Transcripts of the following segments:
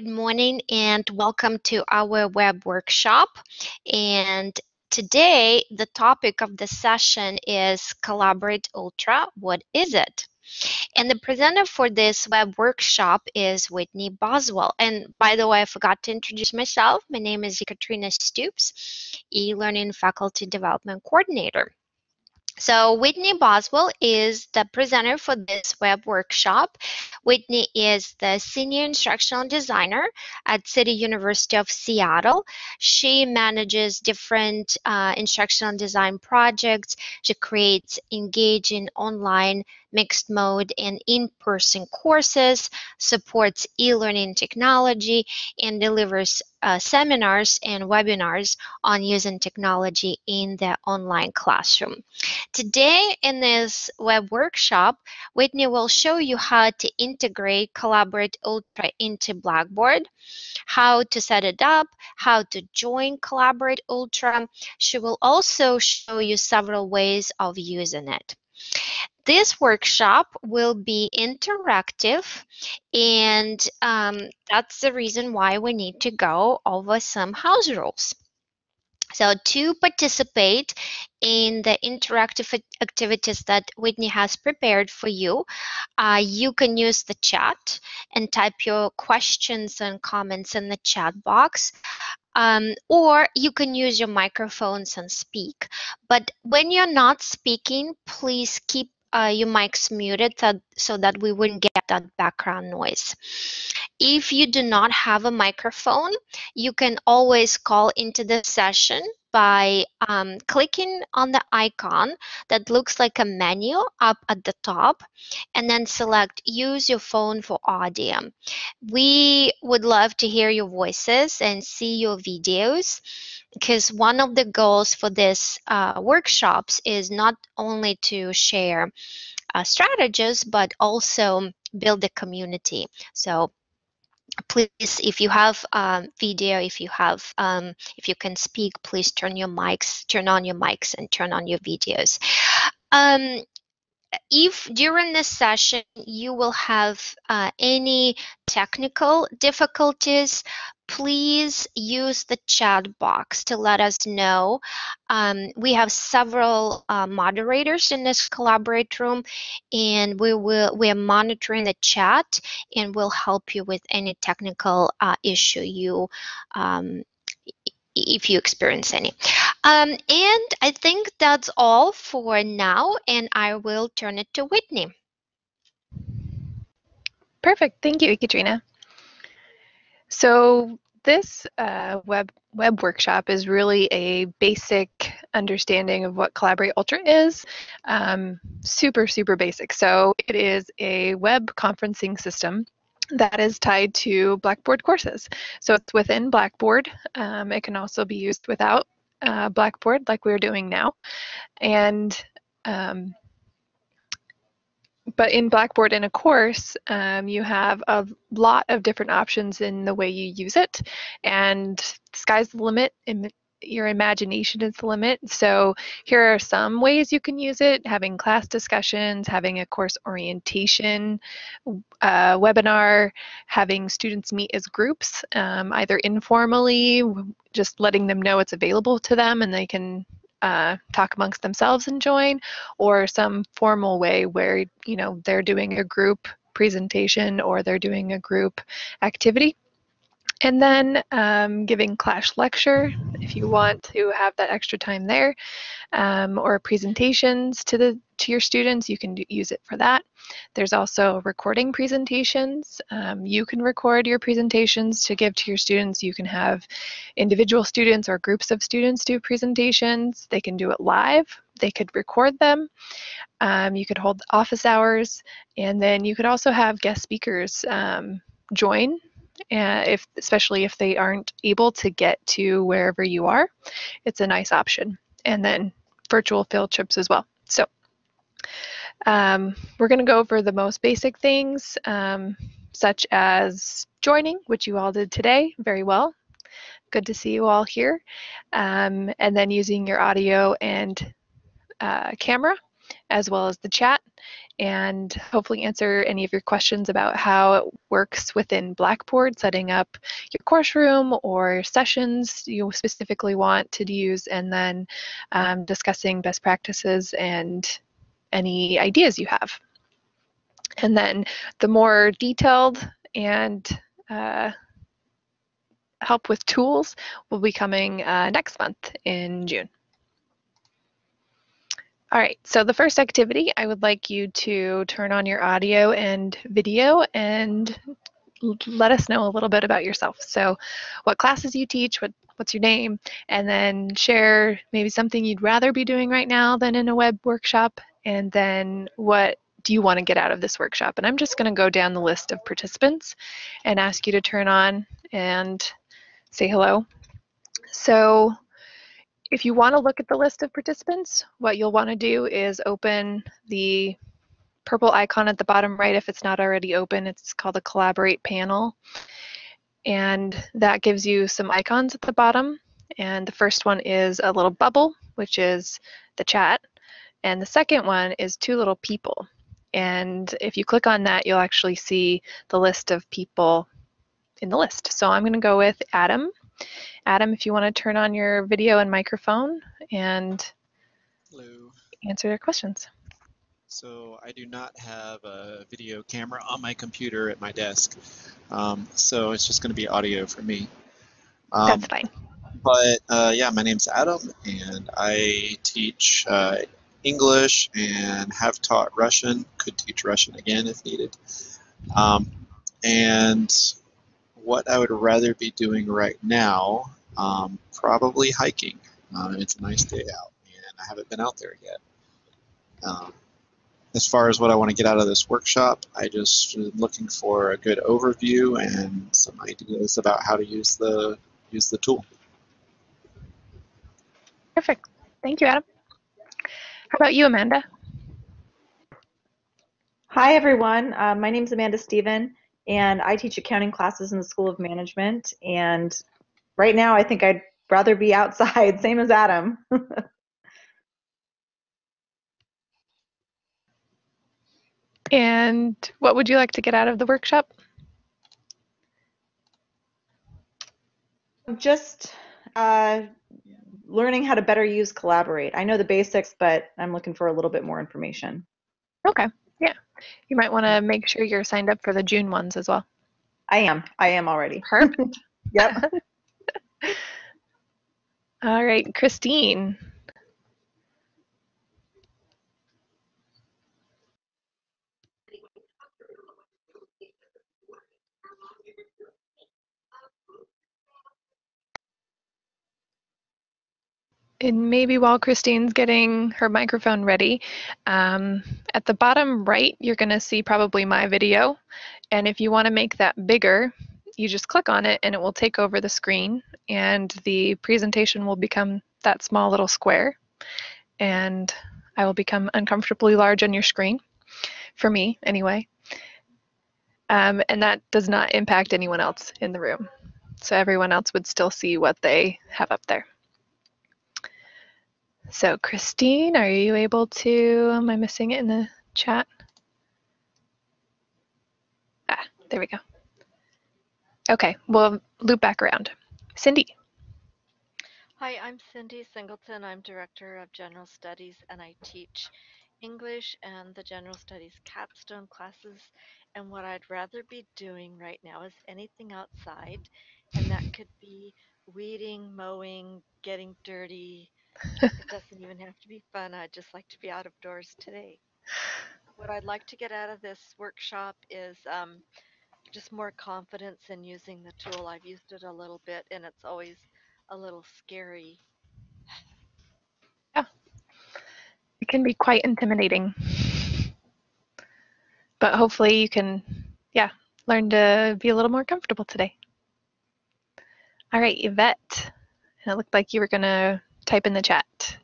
Good morning and welcome to our web workshop. And today the topic of the session is Collaborate Ultra. What is it? And the presenter for this web workshop is Whitney Boswell. And by the way, I forgot to introduce myself. My name is Katrina Stoops, e-learning faculty development coordinator. So Whitney Boswell is the presenter for this web workshop. Whitney is the senior instructional designer at City University of Seattle. She manages different uh, instructional design projects. She creates engaging online mixed mode and in-person courses, supports e-learning technology, and delivers uh, seminars and webinars on using technology in the online classroom. Today in this web workshop, Whitney will show you how to integrate Collaborate Ultra into Blackboard, how to set it up, how to join Collaborate Ultra. She will also show you several ways of using it. This workshop will be interactive and um, that's the reason why we need to go over some house rules. So to participate in the interactive activities that Whitney has prepared for you, uh, you can use the chat and type your questions and comments in the chat box. Um, or you can use your microphones and speak. But when you're not speaking, please keep uh, your mic's muted so, so that we wouldn't get that background noise. If you do not have a microphone, you can always call into the session by um, clicking on the icon that looks like a menu up at the top and then select use your phone for audio. We would love to hear your voices and see your videos because one of the goals for this uh, workshops is not only to share uh, strategies but also build a community. So please if you have um, video if you have um, if you can speak please turn your mics turn on your mics and turn on your videos. Um, if during this session you will have uh, any technical difficulties please use the chat box to let us know. Um, we have several uh, moderators in this collaborate room and we will we are monitoring the chat and we'll help you with any technical uh, issue you um, if you experience any. Um, and I think that's all for now and I will turn it to Whitney. Perfect. Thank you, Katrina. So this uh, web web workshop is really a basic understanding of what Collaborate Ultra is. Um, super, super basic. So it is a web conferencing system that is tied to Blackboard courses. So it's within Blackboard. Um, it can also be used without uh, Blackboard like we're doing now. And um, but in Blackboard in a course, um, you have a lot of different options in the way you use it, and sky's the limit. Your imagination is the limit. So here are some ways you can use it: having class discussions, having a course orientation uh, webinar, having students meet as groups, um, either informally, just letting them know it's available to them, and they can uh, talk amongst themselves and join, or some formal way where you know they're doing a group presentation or they're doing a group activity. And then um, giving Clash Lecture if you want to have that extra time there, um, or presentations to the to your students, you can do, use it for that. There's also recording presentations. Um, you can record your presentations to give to your students. You can have individual students or groups of students do presentations. They can do it live. They could record them. Um, you could hold office hours, and then you could also have guest speakers um, join and if especially if they aren't able to get to wherever you are, it's a nice option. And then virtual field trips as well. So um, we're going to go over the most basic things, um, such as joining, which you all did today very well. Good to see you all here. Um, and then using your audio and uh, camera, as well as the chat. And hopefully answer any of your questions about how it works within Blackboard, setting up your course room or sessions you specifically want to use, and then um, discussing best practices and any ideas you have. And then the more detailed and uh, help with tools will be coming uh, next month in June. All right, so the first activity, I would like you to turn on your audio and video and let us know a little bit about yourself. So what classes you teach, what, what's your name, and then share maybe something you'd rather be doing right now than in a web workshop, and then what do you want to get out of this workshop? And I'm just going to go down the list of participants and ask you to turn on and say hello. So if you want to look at the list of participants, what you'll want to do is open the purple icon at the bottom right if it's not already open. It's called the Collaborate panel. And that gives you some icons at the bottom. And the first one is a little bubble, which is the chat. And the second one is two little people. And if you click on that, you'll actually see the list of people in the list. So I'm going to go with Adam. Adam, if you want to turn on your video and microphone and Hello. answer their questions. So I do not have a video camera on my computer at my desk, um, so it's just going to be audio for me. Um, That's fine. But uh, yeah, my name's Adam, and I teach uh, English and have taught Russian. Could teach Russian again if needed. Um, and what I would rather be doing right now, um, probably hiking. Uh, it's a nice day out, and I haven't been out there yet. Um, as far as what I want to get out of this workshop, I just am looking for a good overview and some ideas about how to use the use the tool. Perfect. Thank you, Adam. How about you, Amanda? Hi, everyone. Uh, my name is Amanda Steven and I teach accounting classes in the School of Management. And right now, I think I'd rather be outside, same as Adam. and what would you like to get out of the workshop? Just uh, learning how to better use Collaborate. I know the basics, but I'm looking for a little bit more information. Okay. You might want to make sure you're signed up for the June ones as well. I am. I am already. Perfect. yep. All right, Christine. And maybe while Christine's getting her microphone ready, um, at the bottom right, you're going to see probably my video. And if you want to make that bigger, you just click on it and it will take over the screen and the presentation will become that small little square. And I will become uncomfortably large on your screen, for me anyway. Um, and that does not impact anyone else in the room. So everyone else would still see what they have up there. So Christine, are you able to, am I missing it in the chat? Ah, there we go. Okay, we'll loop back around. Cindy. Hi, I'm Cindy Singleton. I'm Director of General Studies and I teach English and the General Studies capstone classes. And what I'd rather be doing right now is anything outside. And that could be weeding, mowing, getting dirty, it doesn't even have to be fun. I'd just like to be out of doors today. What I'd like to get out of this workshop is um, just more confidence in using the tool. I've used it a little bit and it's always a little scary. Yeah, it can be quite intimidating. But hopefully you can, yeah, learn to be a little more comfortable today. All right, Yvette, it looked like you were going to type in the chat.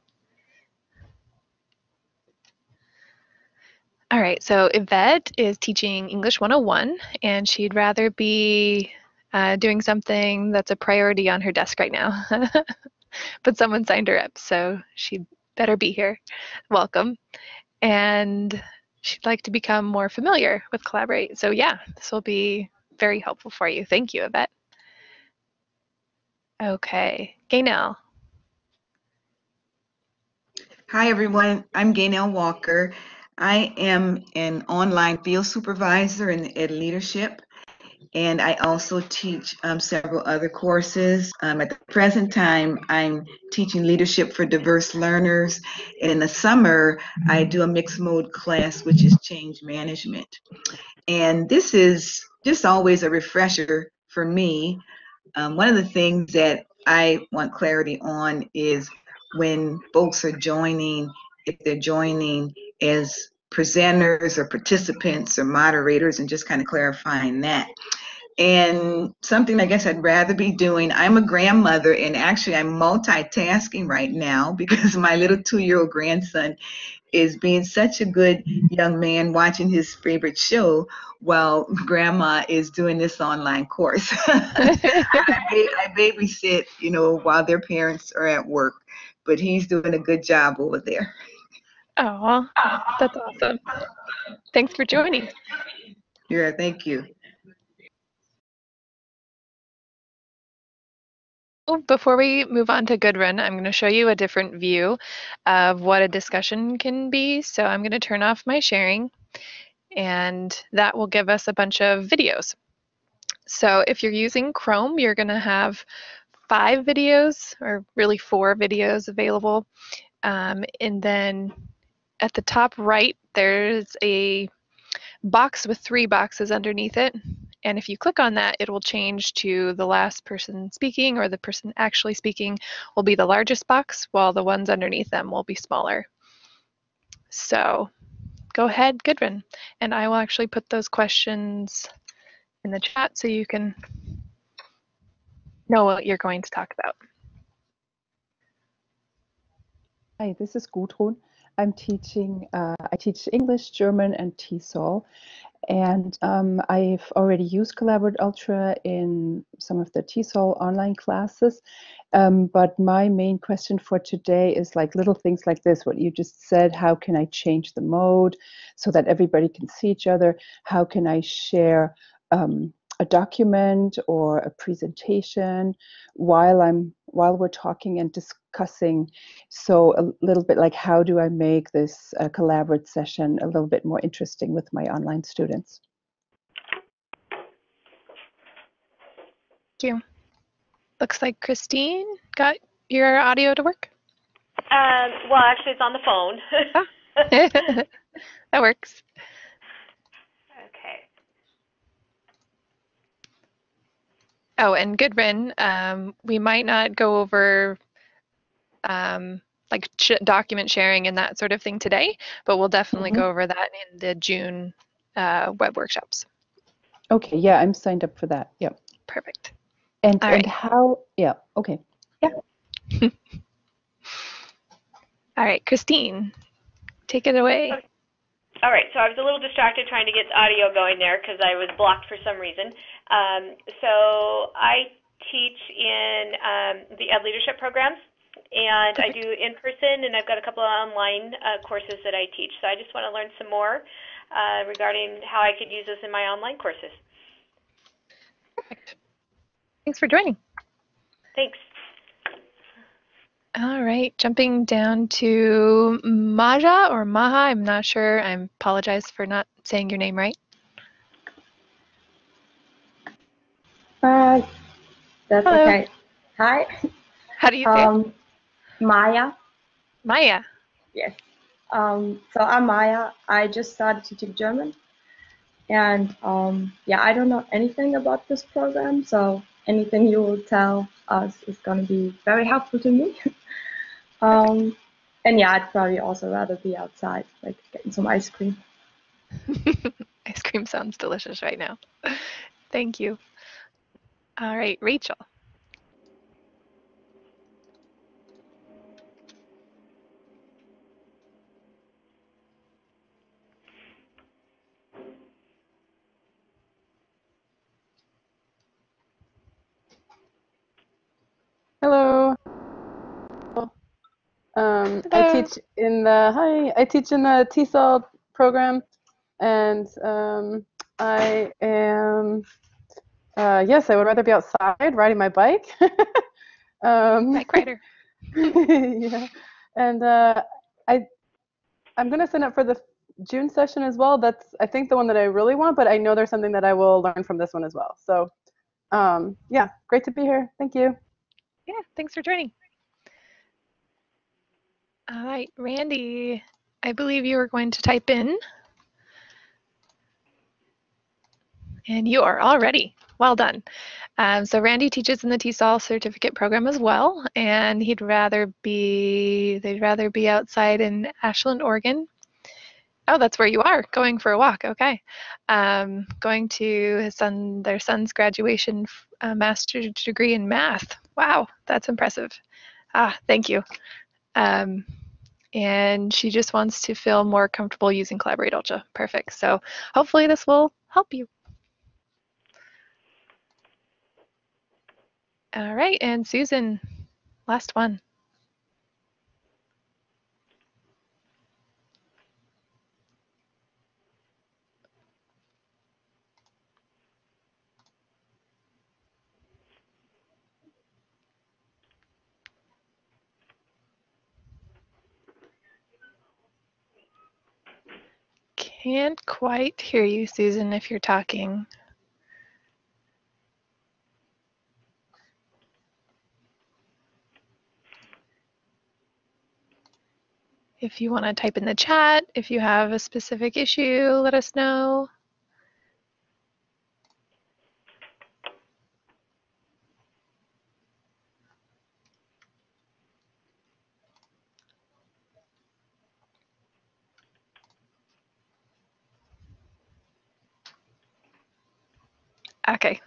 All right, so Yvette is teaching English 101, and she'd rather be uh, doing something that's a priority on her desk right now. but someone signed her up, so she better be here. Welcome. And she'd like to become more familiar with Collaborate. So yeah, this will be very helpful for you. Thank you, Yvette. Okay, Gaynell. Hi, everyone. I'm Gaynell Walker. I am an online field supervisor in Ed Leadership, and I also teach um, several other courses. Um, at the present time, I'm teaching leadership for diverse learners, and in the summer, I do a mixed mode class, which is change management. And this is just always a refresher for me. Um, one of the things that I want clarity on is when folks are joining, if they're joining as presenters or participants or moderators, and just kind of clarifying that. And something I guess I'd rather be doing, I'm a grandmother, and actually I'm multitasking right now because my little two year old grandson is being such a good young man watching his favorite show while grandma is doing this online course. I, I babysit, you know, while their parents are at work, but he's doing a good job over there. Oh, that's awesome. Thanks for joining. Yeah, thank you. Oh, before we move on to Gudrun, I'm going to show you a different view of what a discussion can be. So I'm going to turn off my sharing and that will give us a bunch of videos. So if you're using Chrome, you're going to have five videos or really four videos available. Um, and then at the top right, there's a box with three boxes underneath it. And if you click on that, it will change to the last person speaking or the person actually speaking will be the largest box while the ones underneath them will be smaller. So go ahead, Gudrun, And I will actually put those questions in the chat so you can know what you're going to talk about. Hi, this is Gudrun. I'm teaching, uh, I teach English, German, and TESOL. And um, I've already used Collaborate Ultra in some of the TESOL online classes. Um, but my main question for today is like little things like this, what you just said, how can I change the mode so that everybody can see each other? How can I share um, a document or a presentation while I'm while we're talking and discussing. So a little bit like how do I make this uh, collaborative session a little bit more interesting with my online students. Thank you. Looks like Christine got your audio to work. Um, well, actually, it's on the phone. ah. that works. Oh, and Gudrun, um, we might not go over um, like sh document sharing and that sort of thing today, but we'll definitely mm -hmm. go over that in the June uh, web workshops. Okay, yeah, I'm signed up for that. Yep. Perfect. And All and right. how? Yeah. Okay. Yeah. All right, Christine, take it away. All right, so I was a little distracted trying to get audio going there because I was blocked for some reason. Um, so I teach in um, the Ed Leadership programs, and I do in person, and I've got a couple of online uh, courses that I teach. So I just want to learn some more uh, regarding how I could use this in my online courses. Perfect. Thanks for joining. Thanks. All right, jumping down to Maja or Maha. I'm not sure. I apologize for not saying your name right. Hi. That's Hello. okay. Hi. How do you say um, Maya. Maya. Yes. Um, so I'm Maya. I just started to teaching German. And um, yeah, I don't know anything about this program, so anything you will tell us is going to be very helpful to me. um, and yeah, I'd probably also rather be outside, like getting some ice cream. ice cream sounds delicious right now. Thank you. All right, Rachel. Hello. Um, I teach in the hi. I teach in the TESOL program, and um, I am, uh, yes, I would rather be outside riding my bike. um, bike rider. yeah, and uh, I, I'm gonna sign up for the June session as well. That's I think the one that I really want, but I know there's something that I will learn from this one as well. So, um, yeah, great to be here. Thank you. Yeah, thanks for joining. All right, Randy, I believe you were going to type in. And you are all ready. Well done. Um, so Randy teaches in the TESOL certificate program as well, and he'd rather be, they'd rather be outside in Ashland, Oregon. Oh, that's where you are, going for a walk, okay. Um, going to his son, their son's graduation uh, master's degree in math. Wow, that's impressive. Ah, thank you. Um, and she just wants to feel more comfortable using Collaborate Ultra. Perfect. So hopefully this will help you. All right, and Susan, last one. Can't quite hear you, Susan, if you're talking. If you want to type in the chat, if you have a specific issue, let us know. Okay,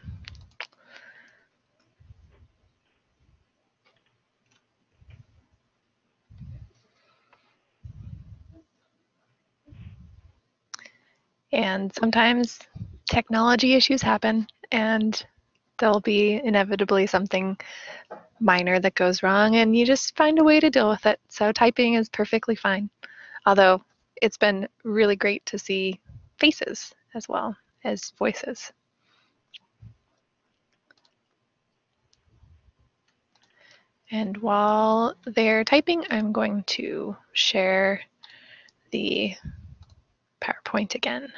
And sometimes technology issues happen and there'll be inevitably something minor that goes wrong and you just find a way to deal with it. So typing is perfectly fine. Although it's been really great to see faces as well as voices. And while they're typing, I'm going to share the PowerPoint again.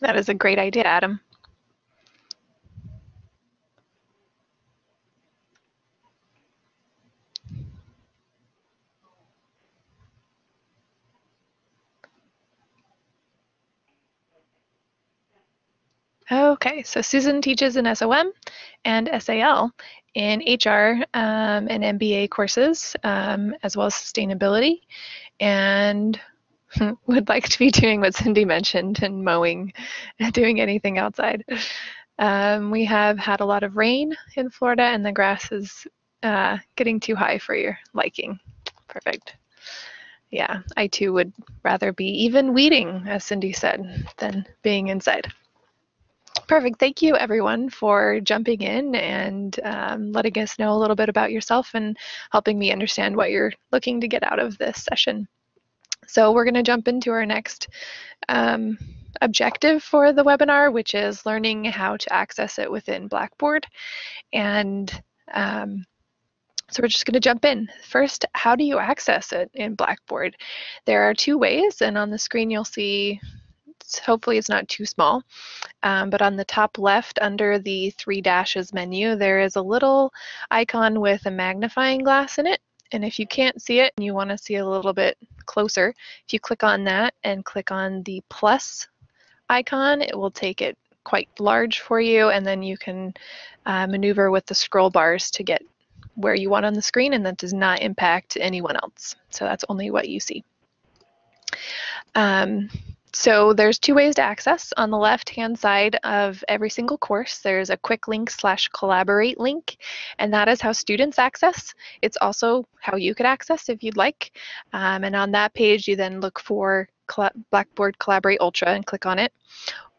That is a great idea, Adam. Okay, so Susan teaches in SOM and SAL in HR um, and MBA courses, um, as well as sustainability. And would like to be doing what Cindy mentioned and mowing, doing anything outside. Um, we have had a lot of rain in Florida and the grass is uh, getting too high for your liking. Perfect. Yeah, I too would rather be even weeding, as Cindy said, than being inside. Perfect. Thank you, everyone, for jumping in and um, letting us know a little bit about yourself and helping me understand what you're looking to get out of this session. So we're going to jump into our next um, objective for the webinar, which is learning how to access it within Blackboard. And um, so we're just going to jump in. First, how do you access it in Blackboard? There are two ways, and on the screen you'll see, hopefully it's not too small, um, but on the top left under the three dashes menu, there is a little icon with a magnifying glass in it. And if you can't see it and you want to see a little bit closer, if you click on that and click on the plus icon, it will take it quite large for you, and then you can uh, maneuver with the scroll bars to get where you want on the screen, and that does not impact anyone else. So that's only what you see. Um, so there's two ways to access. On the left-hand side of every single course, there's a quick link slash collaborate link, and that is how students access. It's also how you could access if you'd like. Um, and on that page, you then look for Blackboard Collaborate Ultra and click on it.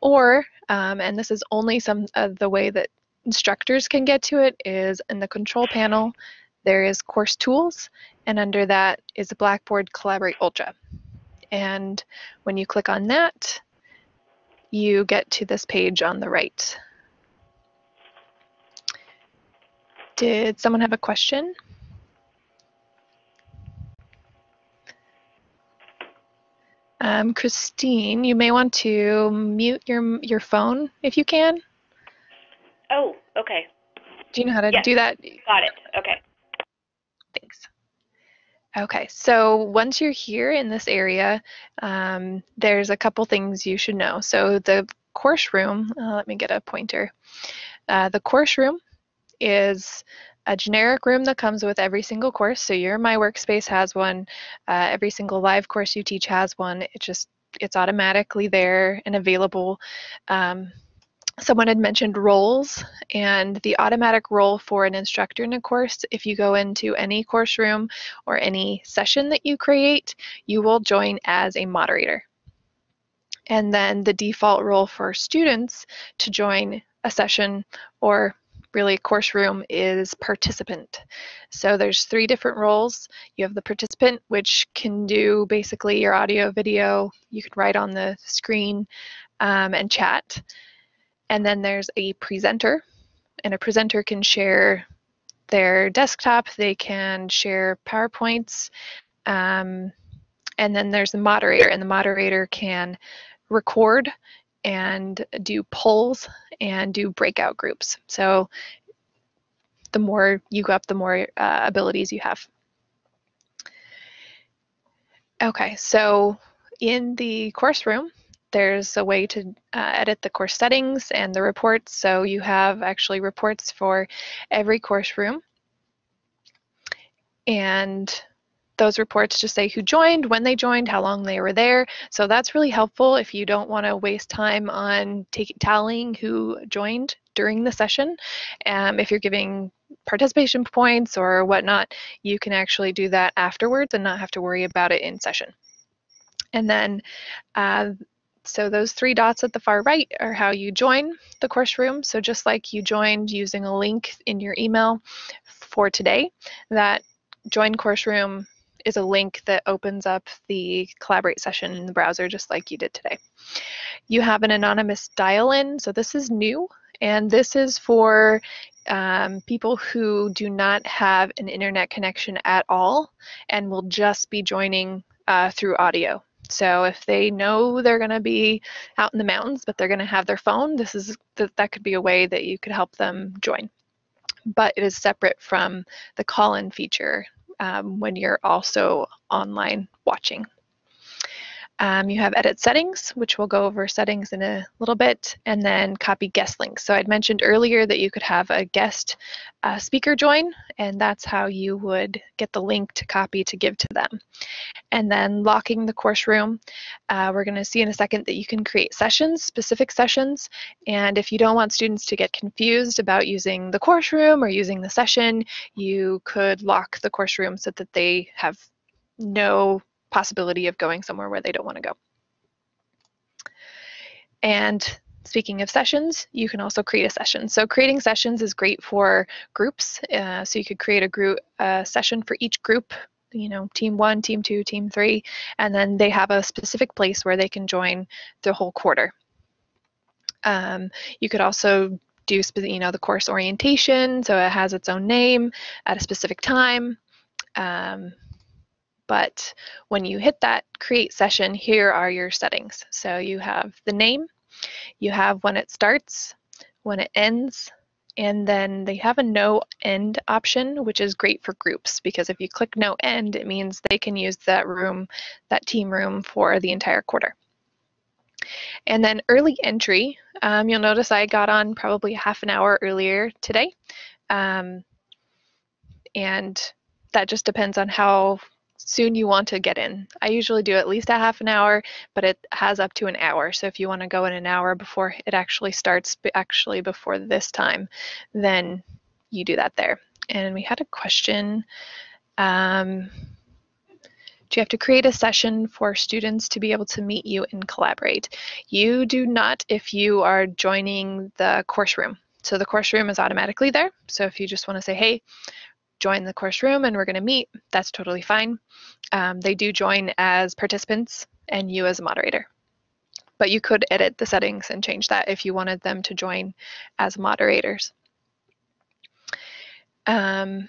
Or, um, and this is only some of the way that instructors can get to it, is in the control panel, there is course tools, and under that is Blackboard Collaborate Ultra. And when you click on that, you get to this page on the right. Did someone have a question? Um, Christine, you may want to mute your your phone if you can. Oh, okay. Do you know how to yes. do that? Got it. Okay. Okay, so once you're here in this area, um, there's a couple things you should know. So the course room, uh, let me get a pointer. Uh, the course room is a generic room that comes with every single course. So your My Workspace has one. Uh, every single live course you teach has one. It just it's automatically there and available. Um, someone had mentioned roles and the automatic role for an instructor in a course if you go into any course room or any session that you create you will join as a moderator. And then the default role for students to join a session or really course room is participant. So there's three different roles. You have the participant which can do basically your audio video you can write on the screen um, and chat and then there's a presenter, and a presenter can share their desktop, they can share PowerPoints, um, and then there's the moderator, and the moderator can record and do polls and do breakout groups. So the more you go up, the more uh, abilities you have. Okay, so in the course room, there's a way to uh, edit the course settings and the reports. So you have actually reports for every course room. And those reports just say who joined, when they joined, how long they were there. So that's really helpful if you don't want to waste time on tallying who joined during the session. Um, if you're giving participation points or whatnot, you can actually do that afterwards and not have to worry about it in session. And then uh, so those three dots at the far right are how you join the course room. So just like you joined using a link in your email for today, that join course room is a link that opens up the collaborate session in the browser just like you did today. You have an anonymous dial-in, so this is new, and this is for um, people who do not have an internet connection at all and will just be joining uh, through audio. So if they know they're going to be out in the mountains, but they're going to have their phone, this is that that could be a way that you could help them join. But it is separate from the call-in feature um, when you're also online watching. Um, you have edit settings, which we'll go over settings in a little bit, and then copy guest links. So I'd mentioned earlier that you could have a guest uh, speaker join, and that's how you would get the link to copy to give to them. And then locking the course room. Uh, we're going to see in a second that you can create sessions, specific sessions, and if you don't want students to get confused about using the course room or using the session, you could lock the course room so that they have no possibility of going somewhere where they don't want to go. And speaking of sessions, you can also create a session. So creating sessions is great for groups. Uh, so you could create a group a session for each group, you know, team one, team two, team three, and then they have a specific place where they can join the whole quarter. Um, you could also do, you know, the course orientation, so it has its own name at a specific time. Um, but when you hit that create session, here are your settings. So you have the name, you have when it starts, when it ends, and then they have a no end option, which is great for groups because if you click no end, it means they can use that room, that team room for the entire quarter. And then early entry, um, you'll notice I got on probably half an hour earlier today. Um, and that just depends on how soon you want to get in. I usually do at least a half an hour, but it has up to an hour. So if you want to go in an hour before it actually starts, actually before this time, then you do that there. And we had a question. Um, do you have to create a session for students to be able to meet you and collaborate? You do not if you are joining the course room. So the course room is automatically there. So if you just want to say, hey, join the course room and we're going to meet, that's totally fine. Um, they do join as participants and you as a moderator. But you could edit the settings and change that if you wanted them to join as moderators. Um,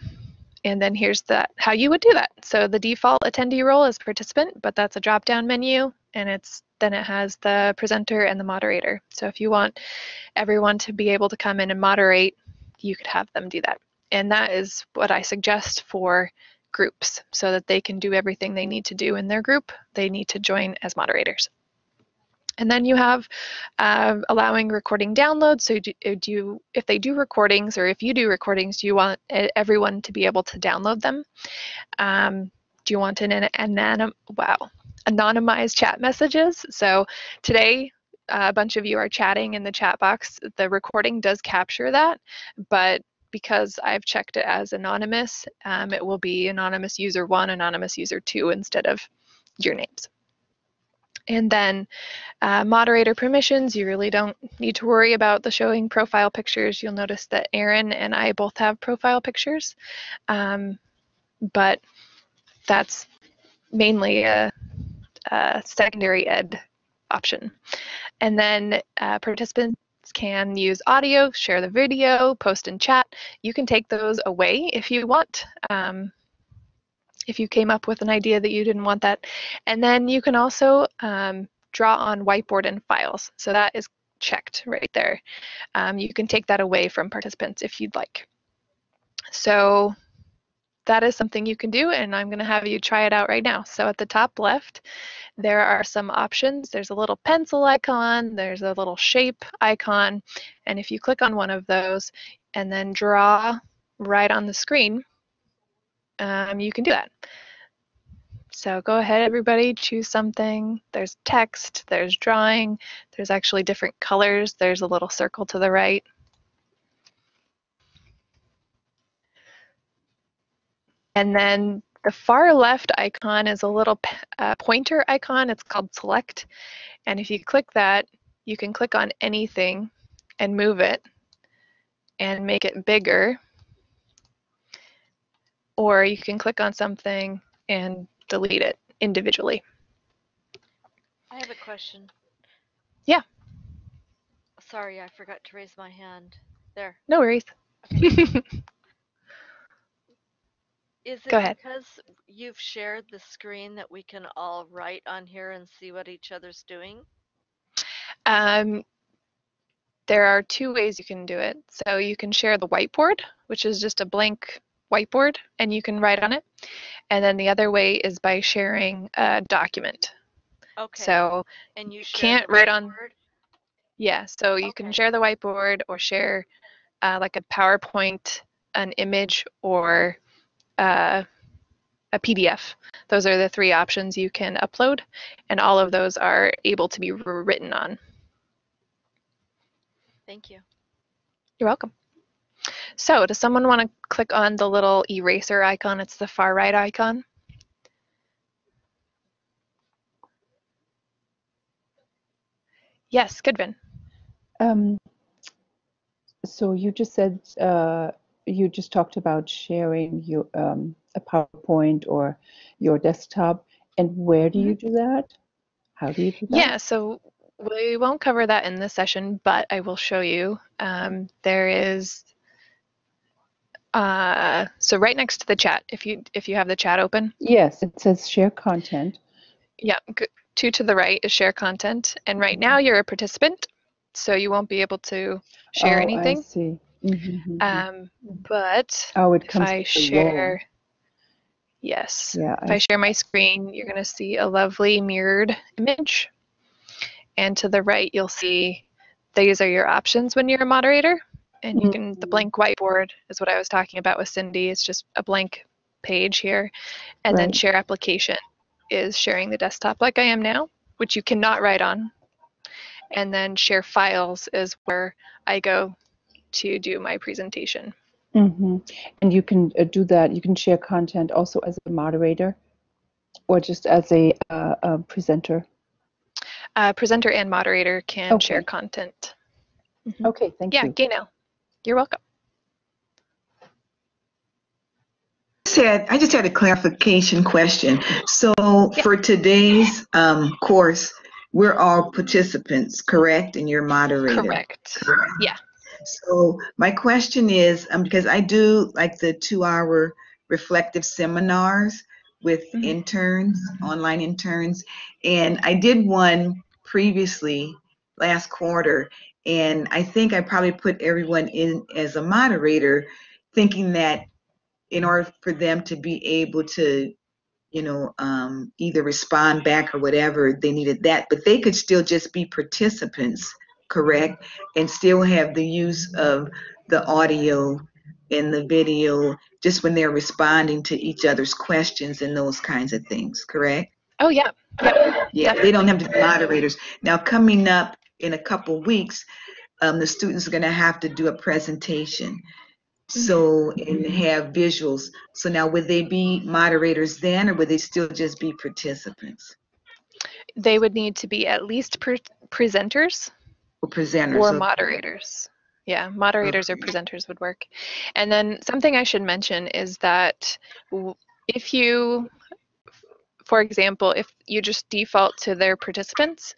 and then here's how you would do that. So the default attendee role is participant, but that's a drop-down menu, and it's then it has the presenter and the moderator. So if you want everyone to be able to come in and moderate, you could have them do that. And that is what I suggest for groups so that they can do everything they need to do in their group. They need to join as moderators. And then you have uh, allowing recording downloads. So do, uh, do you, if they do recordings or if you do recordings, do you want everyone to be able to download them? Um, do you want an, an, an wow, anonymized chat messages? So today, uh, a bunch of you are chatting in the chat box. The recording does capture that, but because I've checked it as anonymous, um, it will be anonymous user one, anonymous user two instead of your names. And then uh, moderator permissions, you really don't need to worry about the showing profile pictures. You'll notice that Aaron and I both have profile pictures, um, but that's mainly a, a, secondary ed option. And then uh, can use audio, share the video, post in chat. You can take those away if you want. Um, if you came up with an idea that you didn't want that. And then you can also um, draw on whiteboard and files. So that is checked right there. Um, you can take that away from participants if you'd like. So that is something you can do and I'm going to have you try it out right now. So at the top left, there are some options. There's a little pencil icon, there's a little shape icon, and if you click on one of those and then draw right on the screen, um, you can do that. So go ahead, everybody, choose something. There's text, there's drawing, there's actually different colors. There's a little circle to the right. And then the far left icon is a little uh, pointer icon. It's called select. And if you click that, you can click on anything and move it and make it bigger or you can click on something and delete it individually. I have a question. Yeah. Sorry, I forgot to raise my hand. There. No worries. Okay. Is it Go ahead. because you've shared the screen that we can all write on here and see what each other's doing? Um, there are two ways you can do it. So you can share the whiteboard, which is just a blank whiteboard and you can write on it. And then the other way is by sharing a document. Okay. So and you can't write on. Yeah, so you okay. can share the whiteboard or share uh, like a PowerPoint, an image, or uh, a PDF. Those are the three options you can upload, and all of those are able to be written on. Thank you. You're welcome. So does someone want to click on the little eraser icon? It's the far right icon. Yes, Gudrun. Um, so you just said uh, you just talked about sharing your um, a PowerPoint or your desktop, and where do you mm-hmm. do that? How do you do that? Yeah, so we won't cover that in this session, but I will show you. Um, there is uh, so right next to the chat, if you if you have the chat open. Yes, it says share content. Yeah, two to the right is share content, and right now you're a participant, so you won't be able to share oh, anything. I see. Mm-hmm. Um, but oh, it comes if I share, yes, yeah, if I, I share my screen, you're going to see a lovely mirrored image, And to the right, you'll see these are your options when you're a moderator. And you can, the Mhm. blank whiteboard is what I was talking about with Cindy. It's just a blank page here. And then share application is sharing the desktop like I am now, which you cannot write on. And then share files is where I go to do my presentation. hmm And you can uh, do that. You can share content also as a moderator, or just as a, uh, a presenter. Uh, presenter and moderator can share Okay. content. Mhm. Okay, thank Yeah, you. Yeah, Gaynell, you're welcome. Said I just had a clarification question. So for today's um, course, we're all participants, correct? And you're moderator. Correct. Correct. Yeah. So my question is, um, because I do like the two-hour reflective seminars with Mhm. interns, online interns, and I did one previously last quarter, and I think I probably put everyone in as a moderator, thinking that in order for them to be able to you know, um, either respond back or whatever, they needed that. But they could still just be participants, correct? And still have the use of the audio and the video just when they're responding to each other's questions and those kinds of things, correct? Oh, yeah. Yep. Yeah, they don't have to be moderators. Now, coming up in a couple weeks, um, the students are going to have to do a presentation. So, and have visuals. So now, would they be moderators then, or would they still just be participants They would need to be at least pre- presenters or presenters? or moderators. Yeah, moderators or presenters would work. And then something I should mention is that if you, for example, if you just default to their participants,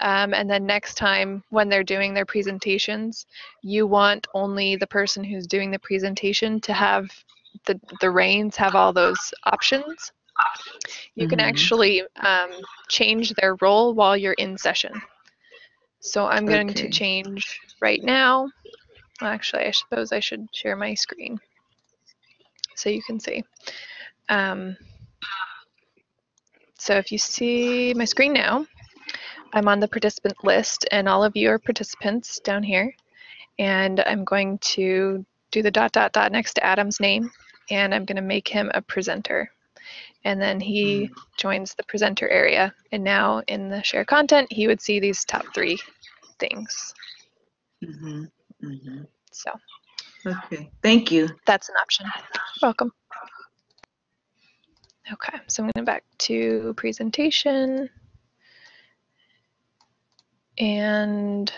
um, and then next time when they're doing their presentations, you want only the person who's doing the presentation to have the, the reins, have all those options. You can Mhm. actually um, change their role while you're in session. So I'm going to change right now. Well, Actually, I suppose I should share my screen so you can see. Um, so if you see my screen now, I'm on the participant list and all of you are participants down here. And I'm going to do the dot dot dot next to Adam's name and I'm going to make him a presenter. And then he joins the presenter area. And now in the share content, he would see these top three things. Mhm, mhm. So Okay, thank you. that's an option. Welcome. Okay, so I'm going back to presentation. And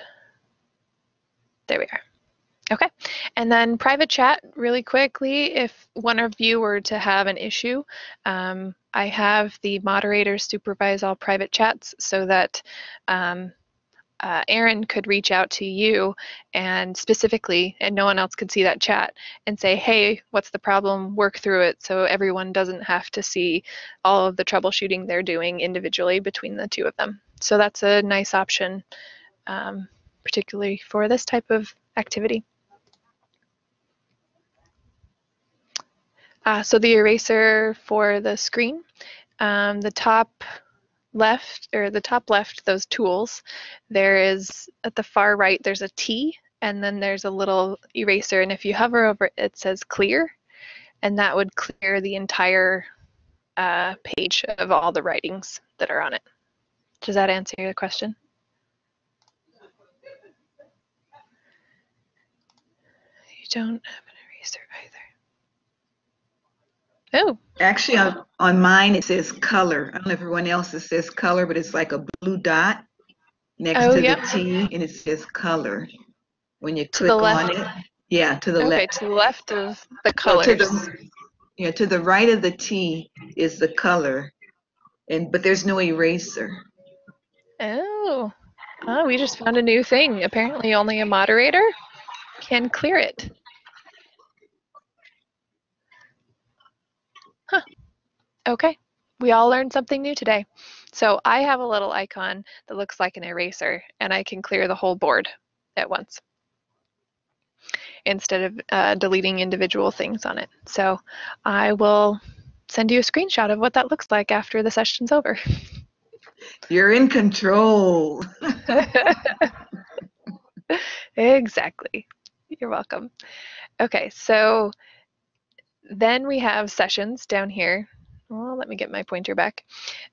there we are. Okay, and then private chat really quickly. If one of you were to have an issue, um, I have the moderators supervise all private chats so that um, uh, Aaron could reach out to you and specifically, and no one else could see that chat, and say, hey, what's the problem? Work through it so everyone doesn't have to see all of the troubleshooting they're doing individually between the two of them. So that's a nice option, um, particularly for this type of activity. Uh, so the eraser for the screen, um, the top left or the top left, those tools, there is at the far right, there's a T and then there's a little eraser. And if you hover over it, it says clear and that would clear the entire uh, page of all the writings that are on it. Does that answer your question? You don't have an eraser either. Oh, Actually, on, on mine it says color. I don't know if everyone else it says color, but it's like a blue dot next Oh, to yep. the T, and it says color. When you click on it, yeah, to the okay, left. to the left of the oh, So colors. to the yeah, to the right of the T is the color, and but there's no eraser. Oh. oh, we just found a new thing. Apparently, only a moderator can clear it. Okay, we all learned something new today. So I have a little icon that looks like an eraser, and I can clear the whole board at once instead of uh, deleting individual things on it. So I will send you a screenshot of what that looks like after the session's over. You're in control. exactly. You're welcome. Okay, so then we have sessions down here. Well, let me get my pointer back.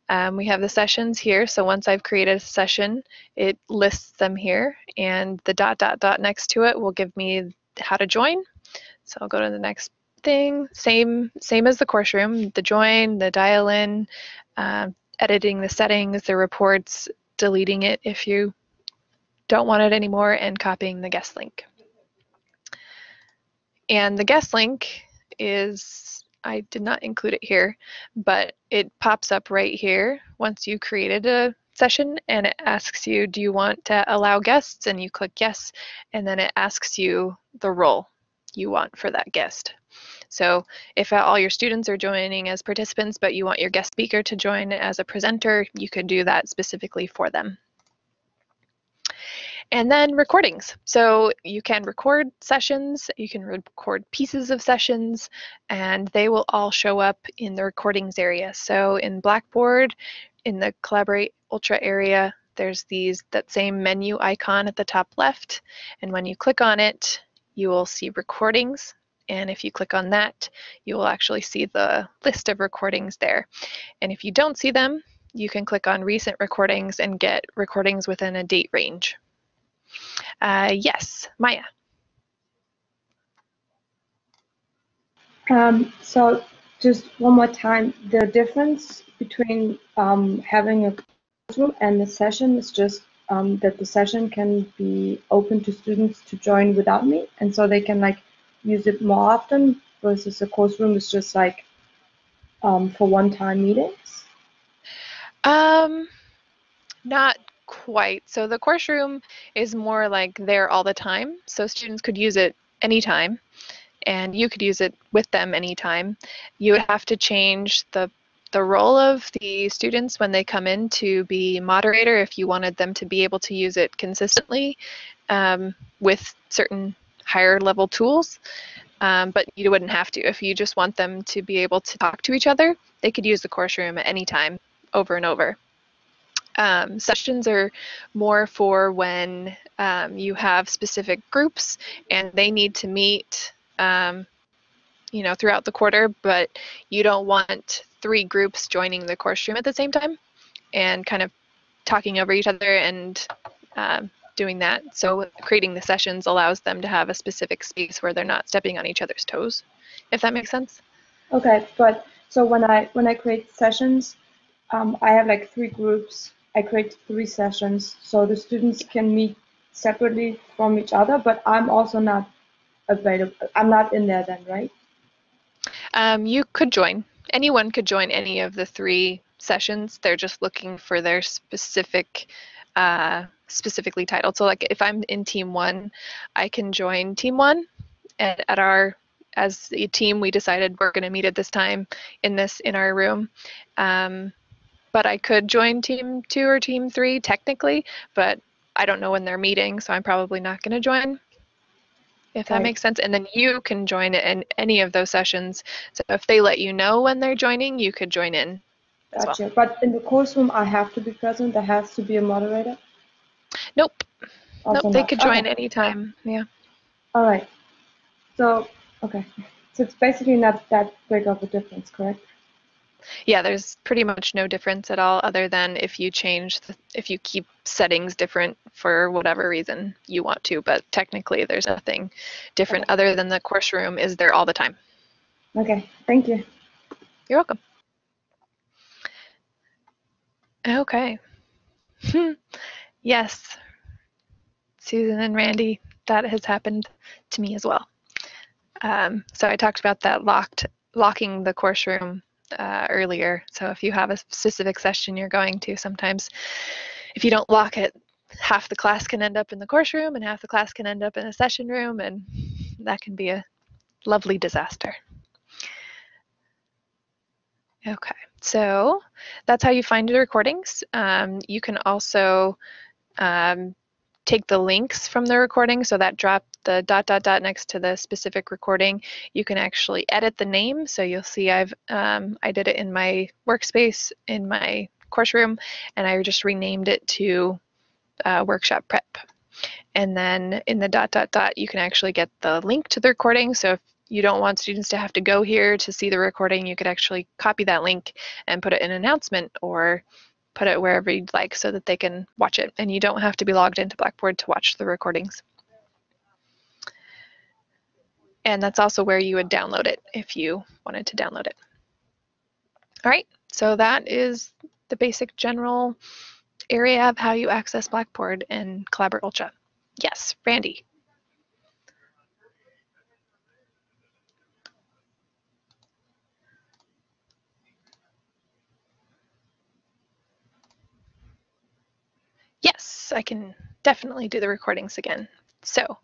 Um, we have the sessions here. So once I've created a session, it lists them here, and the dot dot dot next to it will give me how to join. So I'll go to the next thing. Same same as the course room. The join, the dial in, uh, editing the settings, the reports, deleting it if you don't want it anymore, and copying the guest link. And the guest link is, I did not include it here, but it pops up right here once you created a session and it asks you, do you want to allow guests? And you click yes, and then it asks you the role you want for that guest. So if all your students are joining as participants, but you want your guest speaker to join as a presenter, you could do that specifically for them. And then recordings. So you can record sessions, you can record pieces of sessions, and they will all show up in the recordings area. So in Blackboard, in the Collaborate Ultra area, there's these that same menu icon at the top left. And when you click on it, you will see recordings. And if you click on that, you will actually see the list of recordings there. And if you don't see them, you can click on recent recordings and get recordings within a date range. Uh, yes, Maya. Um, so just one more time, the difference between um, having a classroom and the session is just um, that the session can be open to students to join without me, and so they can like use it more often versus a course room is just like um, for one-time meetings. Um, not quite. So the course room is more like there all the time. So students could use it anytime and you could use it with them anytime. You would have to change the the role of the students when they come in to be moderator if you wanted them to be able to use it consistently um, with certain higher level tools. Um, but you wouldn't have to. If you just want them to be able to talk to each other, they could use the course room at any time over and over. Um, sessions are more for when um, you have specific groups and they need to meet, um, you know, throughout the quarter, but you don't want three groups joining the course room at the same time and kind of talking over each other and um, doing that. So creating the sessions allows them to have a specific space where they're not stepping on each other's toes, if that makes sense. Okay, but so when I when I create sessions, um, I have like three groups I create three sessions so the students can meet separately from each other, but I'm also not available. I'm not in there then, right? Um, you could join. Anyone could join any of the three sessions. They're just looking for their specific, uh, specifically titled. So like if I'm in team one, I can join team one and at our as a team, we decided we're going to meet at this time in this in our room. Um, but I could join team two or team three technically, but I don't know when they're meeting, so I'm probably not going to join. If that right. makes sense. And then you can join in any of those sessions. So if they let you know when they're joining, you could join in. Gotcha. Well. But in the course room, I have to be present. There has to be a moderator. Nope. Also nope. They could join okay. anytime. Yeah. All right. So okay. So it's basically not that big of a difference, correct? Yeah, there's pretty much no difference at all other than if you change, the, if you keep settings different for whatever reason you want to, but technically there's nothing different other than the course room is there all the time. Okay, thank you. You're welcome. Okay. yes, Susan and Randy, that has happened to me as well. Um, so I talked about that locked, locking the course room uh, earlier. So if you have a specific session you're going to, sometimes if you don't lock it, half the class can end up in the course room and half the class can end up in a session room, and that can be a lovely disaster. Okay, so that's how you find the recordings. Um, you can also um, take the links from the recording, so that drop the dot dot dot next to the specific recording, you can actually edit the name. So you'll see I've um, I did it in my workspace in my course room, and I just renamed it to uh, workshop prep. And then in the dot dot dot, you can actually get the link to the recording. So if you don't want students to have to go here to see the recording, you could actually copy that link and put it in an announcement or put it wherever you'd like so that they can watch it. And you don't have to be logged into Blackboard to watch the recordings. And that's also where you would download it if you wanted to download it. All right, so that is the basic general area of how you access Blackboard and Collaborate Ultra. Yes, Randy. Yes, I can definitely do the recordings again. So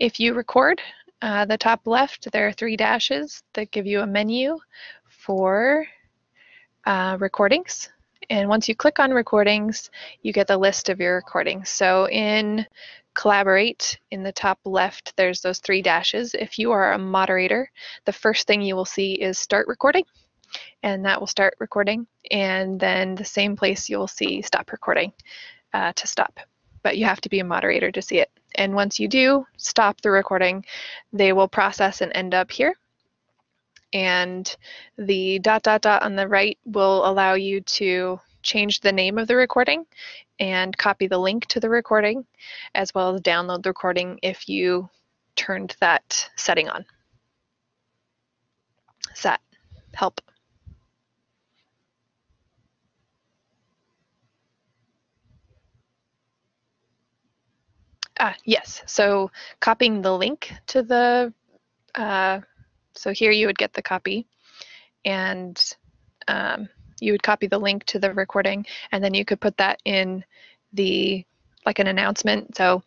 if you record, uh, the top left, there are three dashes that give you a menu for uh, recordings. And once you click on recordings, you get the list of your recordings. So in Collaborate, in the top left, there's those three dashes. If you are a moderator, the first thing you will see is start recording, and that will start recording. And then the same place you will see stop recording uh, to stop. But you have to be a moderator to see it. And once you do stop the recording, they will process and end up here and the dot dot dot on the right will allow you to change the name of the recording and copy the link to the recording as well as download the recording if you turned that setting on. Does that help? Ah, yes, so copying the link to the uh, so here you would get the copy and um, you would copy the link to the recording and then you could put that in the like an announcement. So,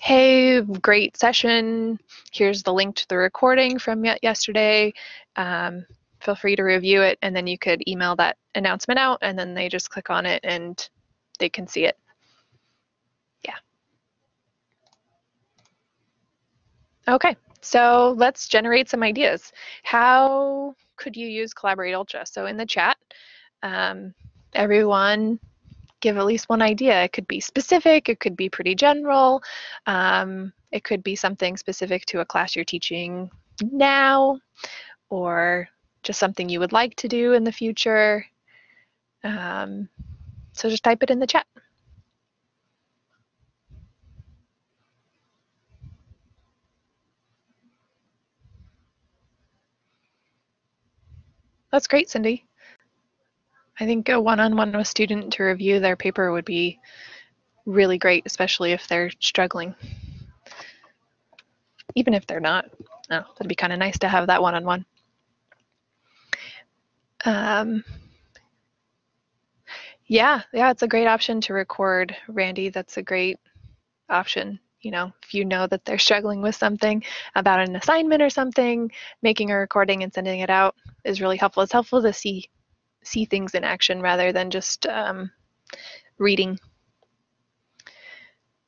hey, great session. Here's the link to the recording from yesterday. Um, feel free to review it and then you could email that announcement out and then they just click on it and they can see it. Okay. So let's generate some ideas. How could you use Collaborate Ultra? So in the chat, um, everyone give at least one idea. It could be specific, it could be pretty general, um, it could be something specific to a class you're teaching now, or just something you would like to do in the future. Um, so just type it in the chat. That's great, Cindy. I think a one-on-one with student to review their paper would be really great, especially if they're struggling. Even if they're not, oh, that'd be kind of nice to have that one-on-one. Um, yeah, yeah, it's a great option to record, Randy. That's a great option you know, if you know that they're struggling with something about an assignment or something, making a recording and sending it out is really helpful. It's helpful to see see things in action rather than just um, reading.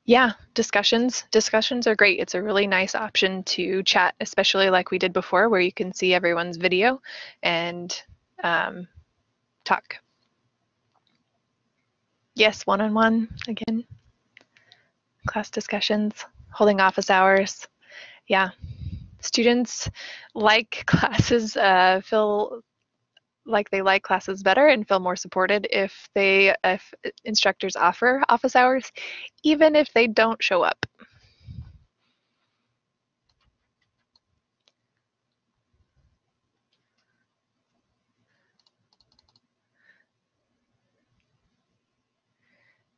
Yeah, discussions. Discussions are great. It's a really nice option to chat, especially like we did before, where you can see everyone's video and um, talk. Yes, one-on-one -on -one again class discussions, holding office hours. Yeah, students like classes, uh, feel like they like classes better and feel more supported if they if instructors offer office hours, even if they don't show up.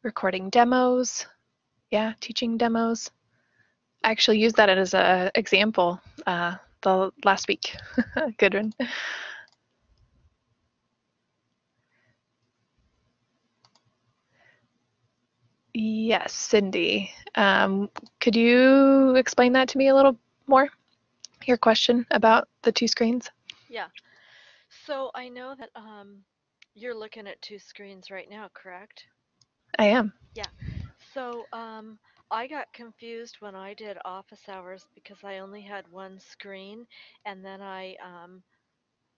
Recording demos, yeah, teaching demos. I actually used that as an example uh, the last week. Good one. Yes, Cindy. Um, could you explain that to me a little more? Your question about the two screens? Yeah. So I know that um, you're looking at two screens right now, correct? I am. Yeah. So um, I got confused when I did office hours because I only had one screen, and then I um,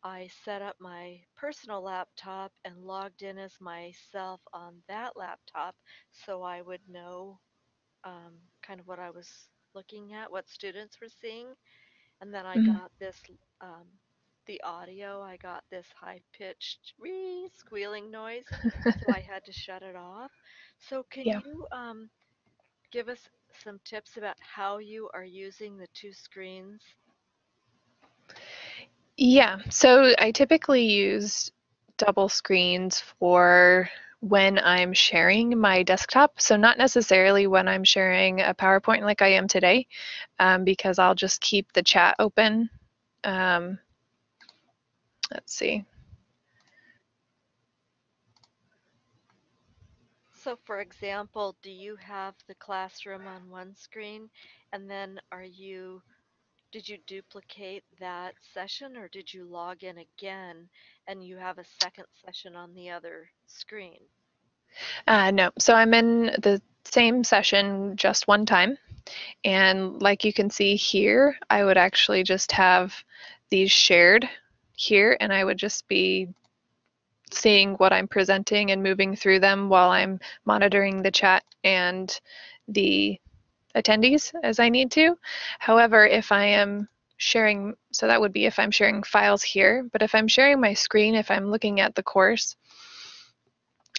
I set up my personal laptop and logged in as myself on that laptop so I would know um, kind of what I was looking at, what students were seeing. And then I Mhm. got this, um, the audio, I got this high pitched wee squealing noise, so I had to shut it off. So can Yeah. you um, give us some tips about how you are using the two screens? Yeah, so I typically use double screens for when I'm sharing my desktop. So not necessarily when I'm sharing a PowerPoint like I am today, um, because I'll just keep the chat open. Um, let's see. So for example, do you have the classroom on one screen and then are you, did you duplicate that session or did you log in again and you have a second session on the other screen? Uh, no, so I'm in the same session just one time. And like you can see here, I would actually just have these shared here and I would just be seeing what I'm presenting and moving through them while I'm monitoring the chat and the attendees as I need to. However, if I am sharing, so that would be if I'm sharing files here, but if I'm sharing my screen, if I'm looking at the course,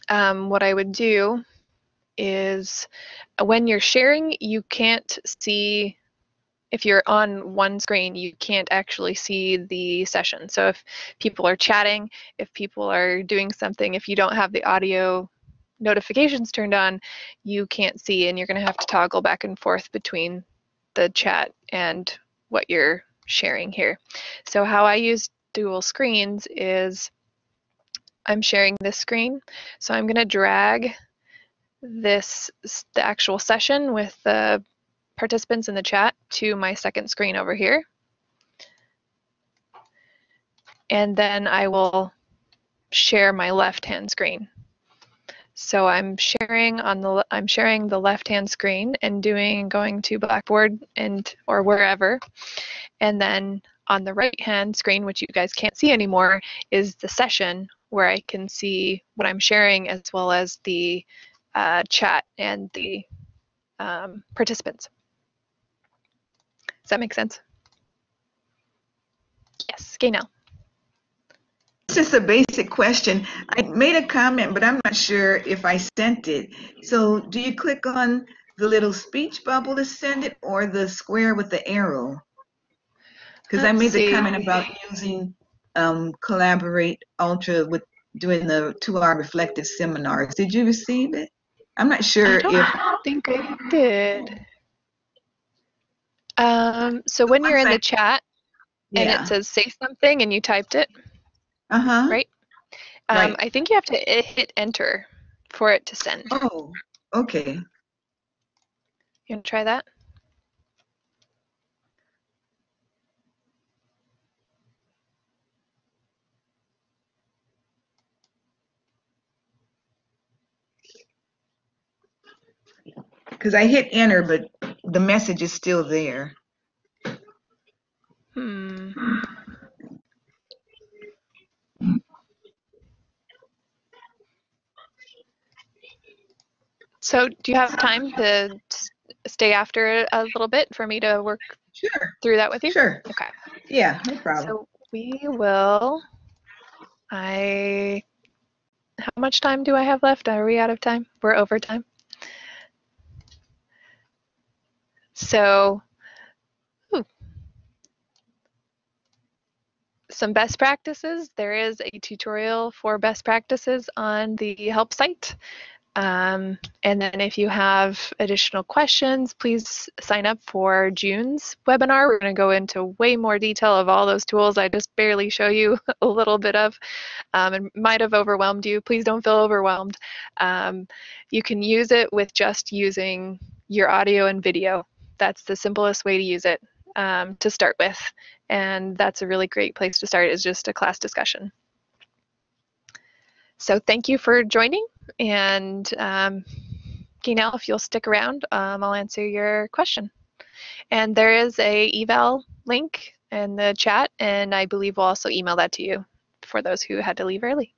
um, what I would do is when you're sharing, you can't see if you're on one screen, you can't actually see the session. So if people are chatting, if people are doing something, if you don't have the audio notifications turned on, you can't see and you're going to have to toggle back and forth between the chat and what you're sharing here. So how I use dual screens is I'm sharing this screen. So I'm going to drag this, the actual session with the participants in the chat to my second screen over here. And then I will share my left-hand screen. So I'm sharing on the I'm sharing the left-hand screen and doing going to Blackboard and or wherever. And then on the right-hand screen, which you guys can't see anymore, is the session where I can see what I'm sharing as well as the uh, chat and the um, participants. Does that make sense? Yes, Gaynell. It's just a basic question. I made a comment, but I'm not sure if I sent it. So do you click on the little speech bubble to send it or the square with the arrow? Because I made the comment about using um, Collaborate Ultra with doing the two-hour reflective seminars. Did you receive it? I'm not sure if I don't think I did. Um, so when you're in the chat and Yeah. it says say something and you typed it, Uh-huh. right? Um, Right. I think you have to hit enter for it to send. Oh, okay. You want to try that? Because I hit enter, but the message is still there. Hmm. So do you have time to stay after a little bit for me to work Sure. through that with you? Sure. Okay. Yeah, no problem. So we will. I. How much time do I have left? Are we out of time? We're over time. So, some best practices. There is a tutorial for best practices on the help site. Um, and then if you have additional questions, please sign up for June's webinar. We're going to go into way more detail of all those tools I just barely show you a little bit of. Um, and might have overwhelmed you. Please don't feel overwhelmed. Um, you can use it with just using your audio and video. That's the simplest way to use it um, to start with. And that's a really great place to start is just a class discussion. So thank you for joining. And um, Gaynell, if you'll stick around, um, I'll answer your question. And there is a eval link in the chat, and I believe we'll also email that to you for those who had to leave early.